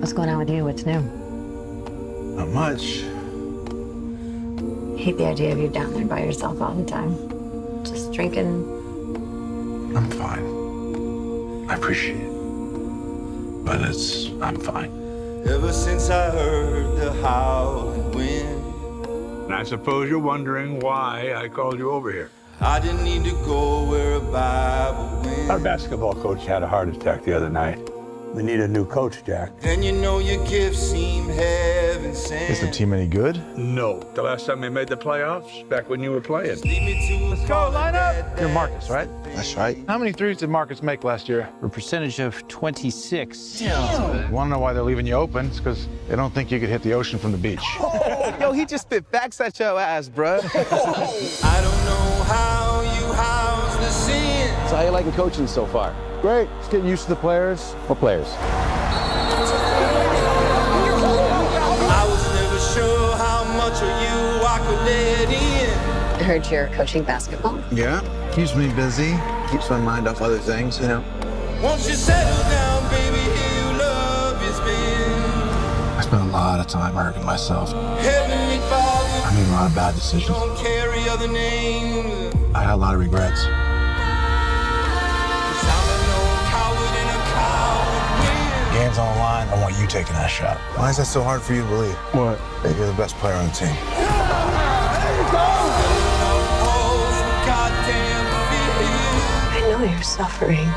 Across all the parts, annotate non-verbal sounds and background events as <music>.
What's going on with you? What's new? Not much. hate the idea of you down there by yourself all the time. Just drinking. I'm fine. I appreciate it. But it's, I'm fine. Ever since I heard the howling wind, And I suppose you're wondering why I called you over here. I didn't need to go where a Bible Our basketball coach had a heart attack the other night. We need a new coach, Jack. And you know your gifts seem heaven sent. Is the team any good? No. The last time we made the playoffs, back when you were playing. Lead me to Let's go, line up. You're Marcus, right? That's right. How many threes did Marcus make last year? A percentage of 26. You want to know why they're leaving you open? It's because they don't think you could hit the ocean from the beach. <laughs> Yo, he just spit facts at your ass, bruh. <laughs> I don't know how you liking coaching so far? Great. Just getting used to the players. What players? I was never sure how much of you I could let in. I heard you're coaching basketball. Yeah. Keeps me busy. Keeps my mind off other things, you know. Won't you settle down, baby? Here your love has been. I spent a lot of time hurting myself. Heavenly Father, I made a lot of bad decisions. don't carry other names. I had a lot of regrets. Win. On the line. I want you taking that shot. Why is that so hard for you to believe? What? That you're the best player on the team. Some goddamn fear. I know you're suffering.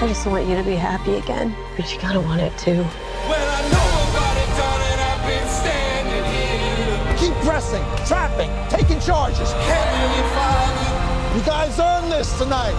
I just want you to be happy again. But you gotta want it too. Well, I know about it, darling. I've been standing here. Keep pressing, trapping, taking charges. Heavenly Father, You guys earned this tonight.